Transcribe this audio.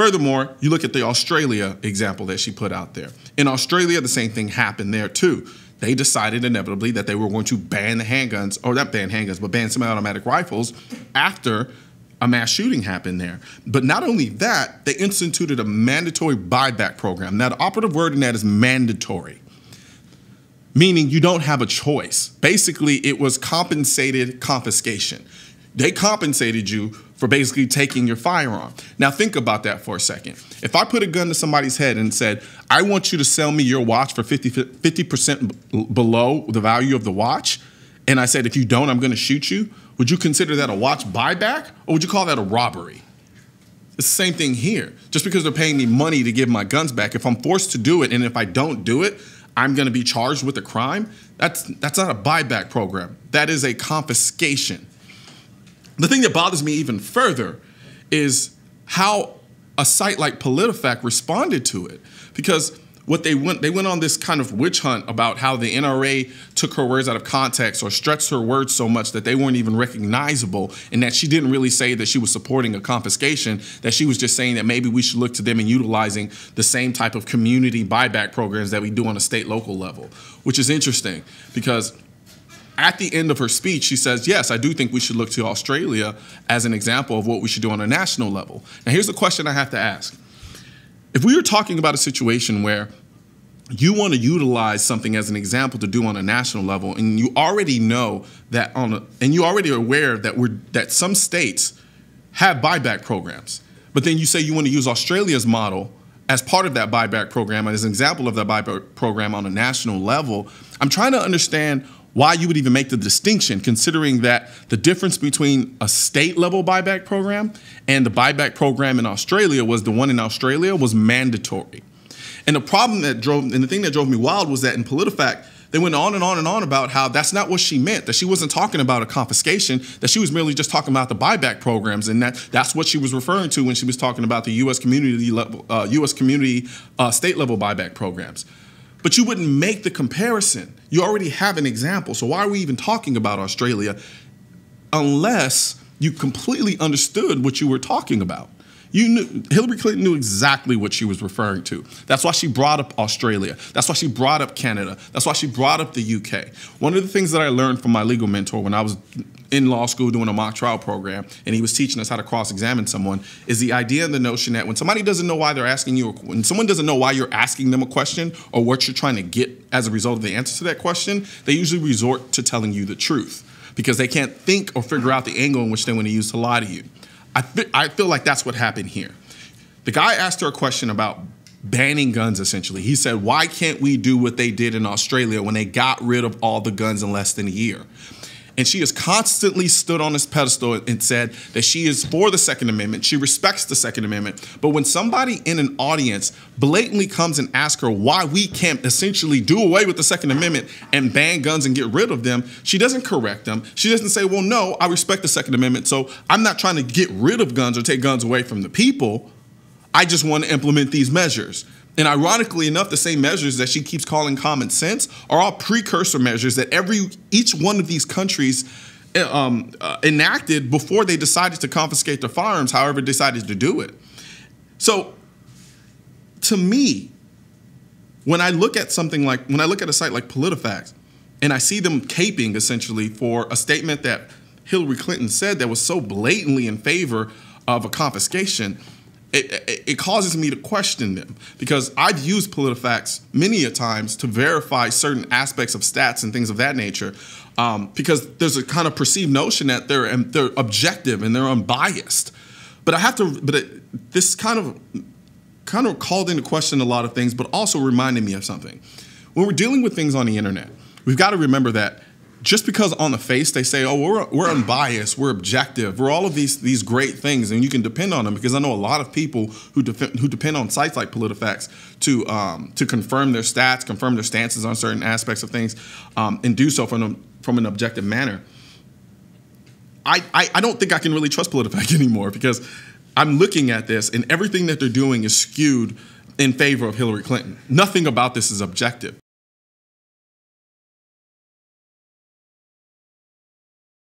Furthermore, you look at the Australia example that she put out there. In Australia, the same thing happened there too. They decided inevitably that they were going to ban the handguns, or not ban handguns, but ban semi automatic rifles after a mass shooting happened there. But not only that, they instituted a mandatory buyback program. Now, the operative word in that is mandatory, meaning you don't have a choice. Basically, it was compensated confiscation. They compensated you for basically taking your firearm. Now, think about that for a second. If I put a gun to somebody's head and said, I want you to sell me your watch for 50, 50% below the value of the watch, and I said, if you don't, I'm going to shoot you, would you consider that a watch buyback or would you call that a robbery? It's the same thing here. Just because they're paying me money to give my guns back, if I'm forced to do it and if I don't do it, I'm going to be charged with a crime. That's that's not a buyback program. That is a confiscation. The thing that bothers me even further is how a site like PolitiFact responded to it. Because what they went they went on this kind of witch hunt about how the NRA took her words out of context or stretched her words so much that they weren't even recognizable and that she didn't really say that she was supporting a confiscation that she was just saying that maybe we should look to them in utilizing the same type of community buyback programs that we do on a state local level which is interesting because at the end of her speech, she says, Yes, I do think we should look to Australia as an example of what we should do on a national level. Now, here's the question I have to ask. If we were talking about a situation where you want to utilize something as an example to do on a national level, and you already know that on a, and you already are aware that we're that some states have buyback programs, but then you say you want to use Australia's model as part of that buyback program and as an example of that buyback program on a national level. I'm trying to understand why you would even make the distinction, considering that the difference between a state level buyback program and the buyback program in Australia was the one in Australia was mandatory. And the problem that drove, and the thing that drove me wild was that in PolitiFact, they went on and on and on about how that's not what she meant, that she wasn't talking about a confiscation, that she was merely just talking about the buyback programs, and that that's what she was referring to when she was talking about the U.S. community level, uh, U.S. community uh, state level buyback programs. But you wouldn't make the comparison. You already have an example. So why are we even talking about Australia unless you completely understood what you were talking about? You knew Hillary Clinton knew exactly what she was referring to. That's why she brought up Australia. That's why she brought up Canada. That's why she brought up the UK. One of the things that I learned from my legal mentor when I was in law school doing a mock trial program and he was teaching us how to cross-examine someone is the idea and the notion that when somebody doesn't know why they're asking you when someone doesn't know why you're asking them a question or what you're trying to get as a result of the answer to that question, they usually resort to telling you the truth because they can't think or figure out the angle in which they want to use to lie to you. I, I feel like that's what happened here. The guy asked her a question about banning guns essentially. He said, Why can't we do what they did in Australia when they got rid of all the guns in less than a year? And she has constantly stood on this pedestal and said that she is for the Second Amendment. She respects the Second Amendment. But when somebody in an audience blatantly comes and asks her why we can't essentially do away with the Second Amendment and ban guns and get rid of them, she doesn't correct them. She doesn't say, well, no, I respect the Second Amendment. So I'm not trying to get rid of guns or take guns away from the people. I just want to implement these measures. And ironically enough, the same measures that she keeps calling common sense are all precursor measures that every each one of these countries uh, um, uh, enacted before they decided to confiscate their firearms, however decided to do it. So, to me, when I look at something like when I look at a site like PolitiFact, and I see them caping essentially for a statement that Hillary Clinton said that was so blatantly in favor of a confiscation it, it, causes me to question them because I've used PolitiFacts many a times to verify certain aspects of stats and things of that nature um, because there's a kind of perceived notion that they're they're objective and they're unbiased. But I have to, but it, this kind of kind of called into question a lot of things, but also reminded me of something. When we're dealing with things on the internet, we've got to remember that just because on the face they say, "Oh, we're we're unbiased, we're objective, we're all of these these great things," and you can depend on them because I know a lot of people who who depend on sites like PolitiFacts to um, to confirm their stats, confirm their stances on certain aspects of things, um, and do so from from an objective manner. I, I I don't think I can really trust PolitiFact anymore because I'm looking at this and everything that they're doing is skewed in favor of Hillary Clinton. Nothing about this is objective.